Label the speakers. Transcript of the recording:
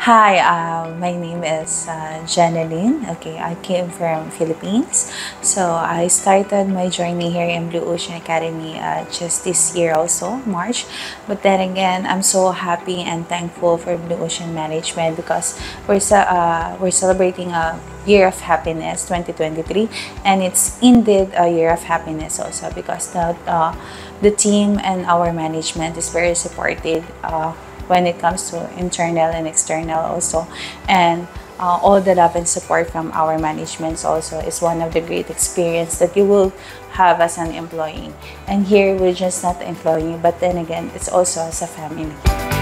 Speaker 1: Hi, uh, my name is uh, Jenalyn. Okay, I came from Philippines. So I started my journey here in Blue Ocean Academy uh, just this year also, March. But then again, I'm so happy and thankful for Blue Ocean Management because we're, uh, we're celebrating a year of happiness 2023 and it's indeed a year of happiness also because the, uh, the team and our management is very supportive uh, when it comes to internal and external also. And uh, all the love and support from our managements also is one of the great experience that you will have as an employee. And here we're just not employee but then again it's also as a family